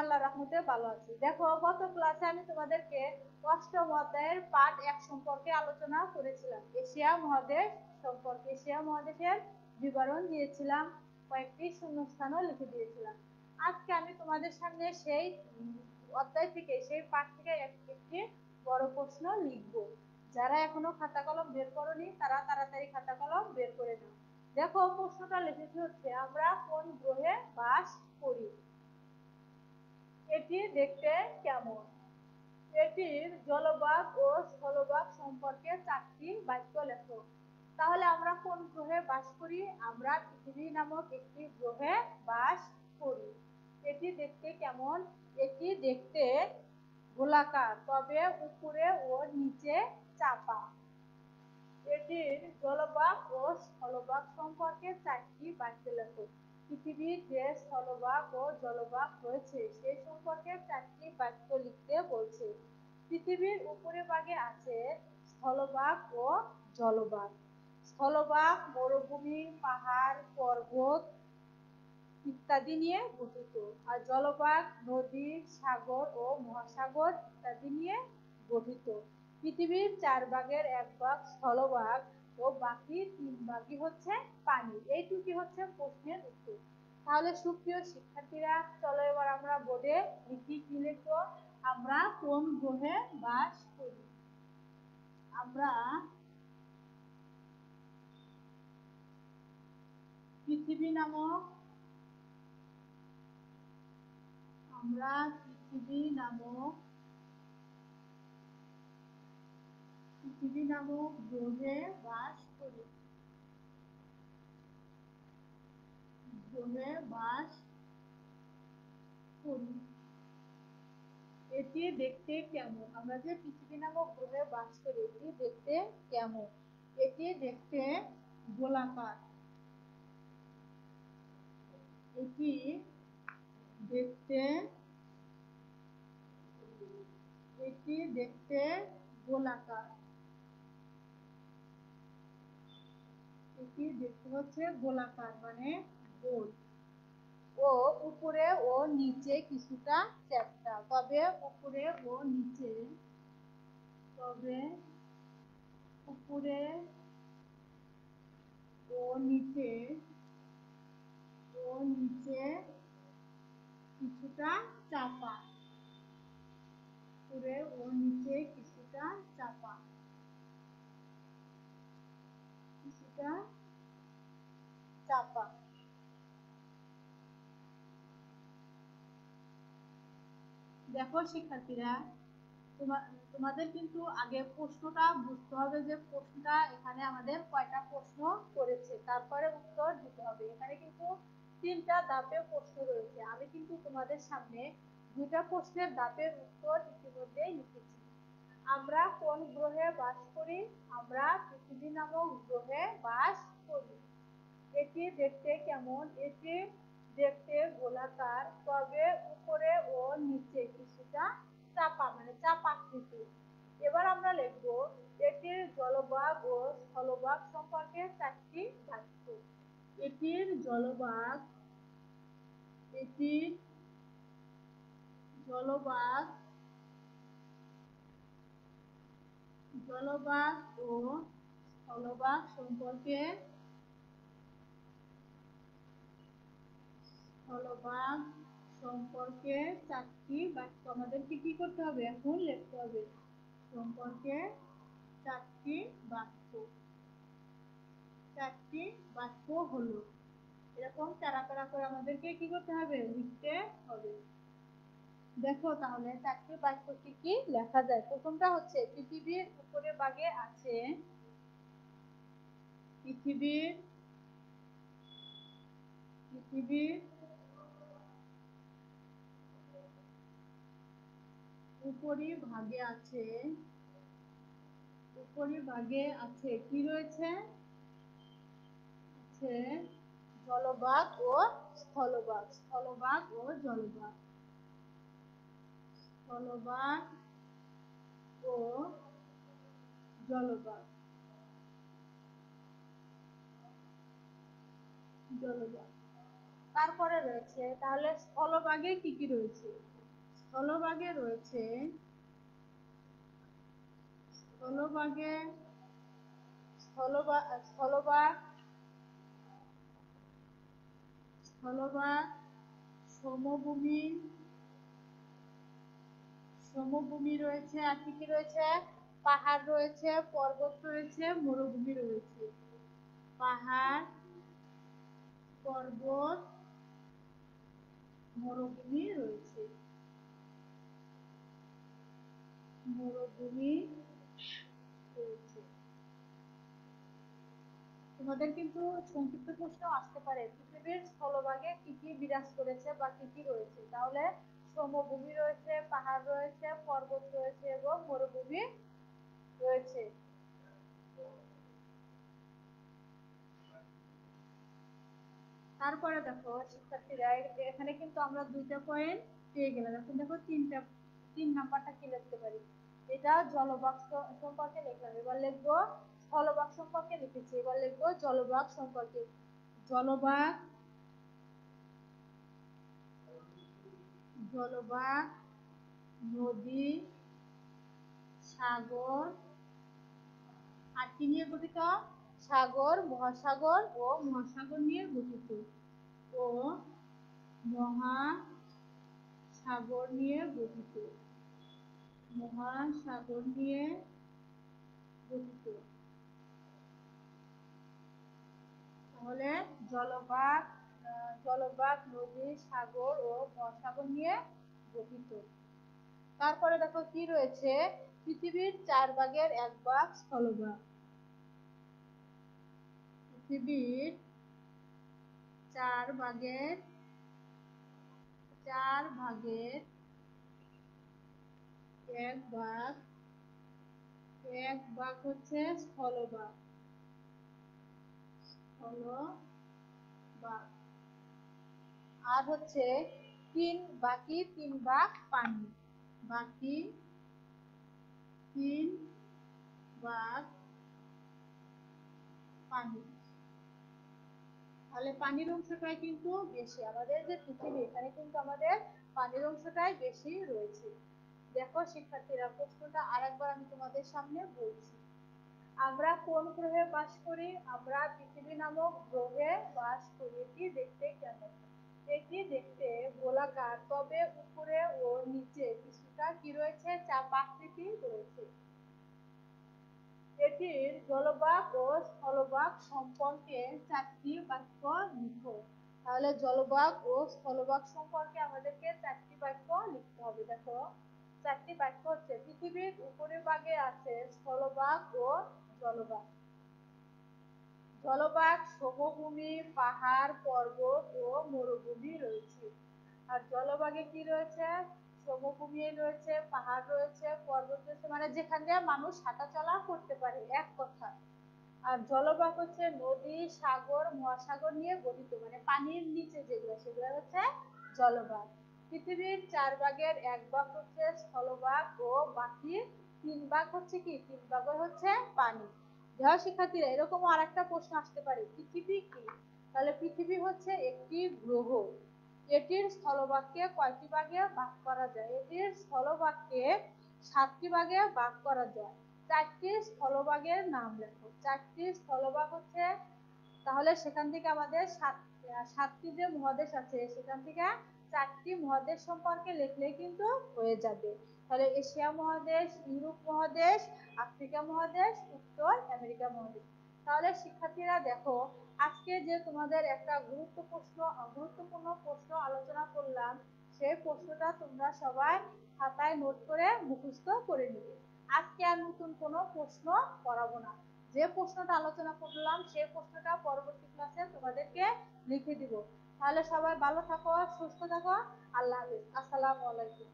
আল্লাহ রহমতে ভালো আছি। দেখো, গত ক্লাসে আমি তোমাদেরকে অষ্টম অধ্যায়ের পাঠ এক সম্পর্কে আলোচনা করেছিলাম। এশিয়া মহাদেশ সম্পর্কে, এশিয়া মহাদেশের বিবরণ দিয়েছিলাম, কয়েকটি শূন্যস্থানও লিখে দিয়েছিলাম। আজকে আমি তোমাদের সামনে সেই অধ্যায় থেকে, সেই পাঠ থেকে একটি বড় প্রশ্ন লিখব। যারা এখনও খাতা কলম বের করনি, তারা তাড়াতাড়ি খাতা কলম বের করে নাও। দেখো, প্রশ্নটা লিখেছি হচ্ছে, আমরা কোন গ্রহে বাস করি? এটি দেখতে কেমন? এটির জলভাগ ও স্থলভাগ সম্পর্কে চারটি বাক্য লেখো। তাহলে আমরা কোন গ্রহে বাস করি? আমরা পৃথিবী নামক একটি গ্রহে বাস করি। এটি দেখতে কেমন? এটি দেখতে গোলাকার, তবে উপরে ও নিচে চাপা। এটির জলভাগ ও স্থলভাগ সম্পর্কে চারটি বাক্য লেখো। পৃথিবীর যে স্থলভাগ ও জলভাগ রয়েছে সে সম্পর্কে চারটি বাক্য লিখতে বলছে। পৃথিবীর উপরে ভাগে আছে স্থলভাগ ও জলভাগ। স্থলভাগ, মরুভূমি, পাহাড়, পর্বত ইত্যাদি নিয়ে গঠিত। আর জলভাগ, নদী, সাগর ও মহাসাগর ইত্যাদি নিয়ে গঠিত। পৃথিবীর চার ভাগের এক ভাগ স্থলভাগ ও বাকি তিন ভাগই হচ্ছে পানি। এইটুকি হচ্ছে প্রশ্নের উত্তর। তাহলে সুপ্রিয় শিক্ষার্থীরা, চলো এবার আমরা বোর্ডে লিখি কি লিখব আমরা কোন গ্রহে বাস করি? আমরা পৃথিবী নামক আমরা পৃথিবী নামক পৃথিবী নামক গ্রহে বাস করি। গ্রহে বাস করি। এটি দেখতে কেমন? আমরা যে পৃথিবী নামক গ্রহে বাস করি এটি দেখতে কেমন? এটি দেখতে গোলাকার। এটি দেখতে এটি দেখতে গোলাকার। এটি দেখতে হচ্ছে গোলাকার মানে গোল। ও উপরে ও নিচে কিছুটা চ্যাপ্টা তবে উপরে ও নিচে, তবে উপরে ও নিচে ও নিচে কিছুটা চাপা। উপরে ও নিচে কিছুটা চাপা দেখো শিক্ষার্থীরা তোমাদের কিন্তু আগে প্রশ্নটা বুঝতে হবে যে প্রশ্নটা এখানে আমাদের কয়টা প্রশ্ন করেছে। তারপরে উত্তর দিতে হবে। এখানে কিন্তু তিনটা ধাপে প্রশ্ন রয়েছে। আমি কিন্তু তোমাদের সামনে দুটা প্রশ্নের ধাপের উত্তর ইতিমধ্যেই লিখেছি। আমরা কোন গ্রহে বাস করি? আমরা পৃথিবী নামক গ্রহে বাস করি। এটি দেখতে কেমন? এটি দেখতে গোলাকার, তবে উপরে ও নিচে কিছুটা চাপা মানে চাপাকৃতি এবার আমরা লিখব এটির জলভাগ ও স্থলভাগ সম্পর্কে চারটি বাক্য। এটির জলভাগ এটির জলভাগ জলভাগ ও স্থলভাগ সম্পর্কে স্থলভাগ সম্পর্কে চারটি বাক্য। আমাদেরকে কি করতে হবে? এখন লিখতে হবে। সম্পর্কে চারটি বাক্য। চারটি বাক্য হলো। এরকম চারা চারা করে আমাদেরকে কি করতে হবে? লিখতে হবে। দেখো তাহলে চারটি বাক্য কি কি লেখা যায়? প্রথমটা হচ্ছে, পৃথিবীর উপরে ভাগে আছে পৃথিবীর পৃথিবীর উপরি ভাগে আছে উপরি ভাগে আছে, কি রয়েছে? আছে জলভাগ ও স্থলভাগ স্থলভাগ ও জলভাগ স্থলভাগ ও জলভাগ জলভাগ তারপরে রয়েছে, তাহলে স্থলভাগে কি কি রয়েছে? স্থলভাগে রয়েছে, স্থলভাগে স্থলভাগ স্থলভাগ স্থলভাগ সমভূমি সমভূমি রয়েছে, আর কি কি রয়েছে? পাহাড় রয়েছে, পর্বত রয়েছে, মরুভূমি রয়েছে। পাহাড়, পর্বত, মরুভূমি রয়েছে। মরুভূমি রয়েছে তোমাদের কিন্তু সংক্ষিপ্ত প্রশ্ন আসতে পারে। পৃথিবীর স্থলভাগে কি কি বিরাজ করেছে বা কি কি রয়েছে? তাহলে সমভূমি রয়েছে, পাহাড় রয়েছে, পর্বত রয়েছে এবং মরুভূমি রয়েছে। তারপরে দেখো, শিক্ষার্থীরা, এখানে কিন্তু আমরা দুইটা পয়েন্ট পেয়ে গেলাম। এখন দেখো তিনটা, তিন নাম্বারটা কি লিখতে পারি? এটা জলবাগ সম্পর্কে লিখলাম এবার লিখব স্থলভাগ সম্পর্কে লিখেছি। এবার লিখব জলভাগ সম্পর্কে। জলভাগ জলভাগ নদী, সাগর আর কি নিয়ে গঠিত? সাগর, মহাসাগর ও মহাসাগর নিয়ে গঠিত। ও মহাসাগর নিয়ে গঠিত। মহাসাগর নিয়ে গঠিত তাহলে জলভাগ জলভাগ নদী, সাগর ও মহাসাগর নিয়ে গঠিত। তারপরে দেখো কি রয়েছে? পৃথিবীর চার ভাগের এক ভাগ স্থলভাগ। পৃথিবীর চার ভাগের চার ভাগের এক ভাগ এক ভাগ হচ্ছে স্থলভাগ স্থলভাগ আর হচ্ছে তিন, বাকি তিন ভাগ পানি। বাকি তিন ভাগ পানি। তাহলে পানির অংশটাই কিন্তু বেশি। আমাদের যে পৃথিবী, এখানে কিন্তু আমাদের পানির অংশটাই বেশি রয়েছে। দেখো, শিক্ষার্থীরা, প্রশ্নটা আরেকবার আমি তোমাদের সামনে বলছি। আমরা কোন গ্রহে বাস করি? আমরা পৃথিবী নামক গ্রহে বাস করি। এটি দেখতে কেমন? এটি দেখতে গোলাকার, তবে উপরে ও নিচে কিছুটা কি রয়েছে? চাপ আকৃতি রয়েছে। এটির জলভাগ ও স্থলভাগ সম্পর্কে চারটি বাক্য লিখো। তাহলে জলভাগ ও স্থলবাগ সম্পর্কে আমাদেরকে চারটি বাক্য লিখতে হবে। দেখো চারটি বাক্য হচ্ছে, পৃথিবীর উপরে ভাগে আছে স্থলভাগ ও জলভাগ। জলভাগ সমভূমি, পাহাড়, পর্বত ও মরুভূমি রয়েছে। আর জলভাগে কি রয়েছে? সমভূমি রয়েছে, পাহাড় রয়েছে, পর্বত রয়েছে মানে যেখান দিয়ে মানুষ হাঁটা চলা করতে পারে, এক কথা। আর জলভাগ হচ্ছে নদী, সাগর, মহাসাগর নিয়ে গঠিত মানে পানির নিচে যেগুলো, সেগুলো হচ্ছে জলভাগ। পৃথিবীর চার ভাগের এক ভাগ হচ্ছে স্থলভাগ ও বাকি তিন ভাগ হচ্ছে কি? তিন ভাগ হচ্ছে পানি। যারা শিক্ষার্থীরা এরকম আর একটা প্রশ্ন আসতে পারে, পৃথিবী কি? তাহলে পৃথিবী হচ্ছে একটি গ্রহ। এটির স্থলভাগকে কয়টি ভাগে ভাগ করা যায়? এটির স্থলভাগকে সাতটি ভাগে ভাগ করা যায়। চারটি স্থলভাগের নাম লেখো। চারটি স্থলভাগ হচ্ছে, তাহলে সেখান থেকে আমাদের সাত সাতটি যে মহাদেশ আছে, সেখান থেকে চারটি মহাদেশ সম্পর্কে লিখলে কিন্তু হয়ে যাবে। তাহলে এশিয়া মহাদেশ, ইউরোপ মহাদেশ, আফ্রিকা মহাদেশ, উত্তর আমেরিকা মহাদেশ। তাহলে শিক্ষার্থীরা দেখো, আজকে যে তোমাদের একটা গুরুত্বপূর্ণ গুরুত্বপূর্ণ প্রশ্ন আলোচনা করলাম, সেই প্রশ্নটা তোমরা সবাই খাতায় নোট করে মুখস্থ করে নিবে। আজকে আর নতুন কোনো প্রশ্ন করাবো না। যে প্রশ্নটা আলোচনা করলাম সেই প্রশ্নটা পরবর্তী ক্লাসে তোমাদেরকে লিখে দিব। তাহলে সবাই ভালো থাকো, সুস্থ থাকো। আল্লাহ হাফিজ। আসসালামু আলাইকুম।